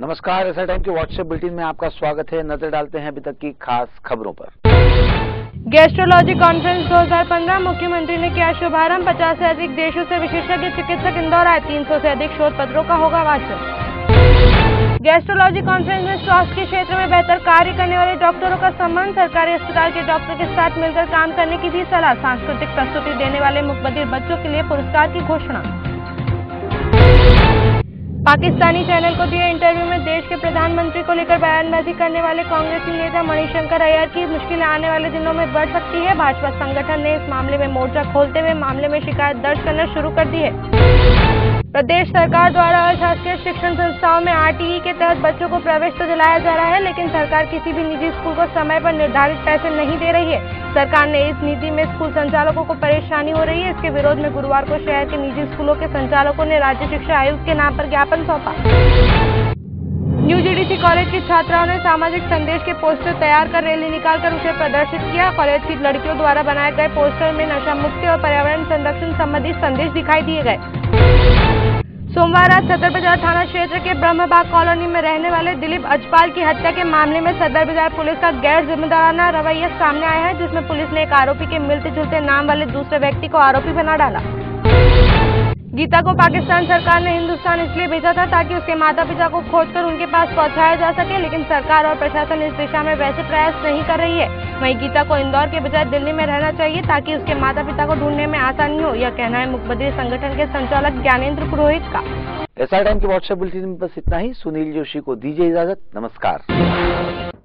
नमस्कार, ऐसा टाइम के व्हाट्सएप बुलेटिन में आपका स्वागत है। नज़र डालते हैं अभी तक की खास खबरों पर। गैस्ट्रोलॉजी कॉन्फ्रेंस 2015 मुख्यमंत्री ने किया शुभारंभ। 50 से अधिक देशों से विशेषज्ञ चिकित्सक इंदौर आए। 300 से अधिक शोध पत्रों का होगा वाचन। गैस्ट्रोलॉजी कॉन्फ्रेंस में स्वास्थ्य के क्षेत्र में बेहतर कार्य करने वाले डॉक्टरों का सम्मान। सरकारी अस्पताल के डॉक्टर के साथ मिलकर काम करने की भी सलाह। सांस्कृतिक प्रस्तुति देने वाले मुखबधिर बच्चों के लिए पुरस्कार की घोषणा। पाकिस्तानी चैनल को दिए इंटरव्यू में देश के प्रधानमंत्री को लेकर बयानबाजी करने वाले कांग्रेसी नेता मणिशंकर अय्यर की मुश्किलें आने वाले दिनों में बढ़ सकती है। भाजपा संगठन ने इस मामले में मोर्चा खोलते हुए मामले में शिकायत दर्ज करना शुरू कर दी है। प्रदेश सरकार द्वारा अशासकीय शिक्षण संस्थाओं में आरटीई के तहत बच्चों को प्रवेश तो दिलाया जा रहा है, लेकिन सरकार किसी भी निजी स्कूल को समय पर निर्धारित पैसे नहीं दे रही है। सरकार ने इस नीति में स्कूल संचालकों को परेशानी हो रही है। इसके विरोध में गुरुवार को शहर के निजी स्कूलों के संचालकों ने राज्य शिक्षा आयुक्त के नाम पर ज्ञापन सौंपा। न्यू जीडीसी कॉलेज की छात्राओं ने सामाजिक संदेश के पोस्टर तैयार कर रैली निकालकर उसे प्रदर्शित किया। कॉलेज की लड़कियों द्वारा बनाए गए पोस्टर में नशा मुक्ति और पर्यावरण संरक्षण संबंधी संदेश दिखाई दिए गए। सोमवार रात सदर बाज़ार थाना क्षेत्र के ब्रह्मबाग कॉलोनी में रहने वाले दिलीप अजपाल की हत्या के मामले में सदर बाज़ार पुलिस का गैर जिम्मेदाराना रवैया सामने आया है, जिसमें पुलिस ने एक आरोपी के मिलते जुलते नाम वाले दूसरे व्यक्ति को आरोपी बना डाला। गीता को पाकिस्तान सरकार ने हिंदुस्तान इसलिए भेजा था ताकि उसके माता पिता को खोजकर उनके पास पहुँचाया जा सके, लेकिन सरकार और प्रशासन इस दिशा में वैसे प्रयास नहीं कर रही है। वहीं गीता को इंदौर के बजाय दिल्ली में रहना चाहिए ताकि उसके माता पिता को ढूँढने में आसानी हो, यह कहना है मुखबदी संगठन के संचालक ज्ञानेन्द्र पुरोहित का। एस टाइम के व्हाट्सएप बुलेटिन में बस इतना ही। सुनील जोशी को दीजिए इजाज़त। नमस्कार।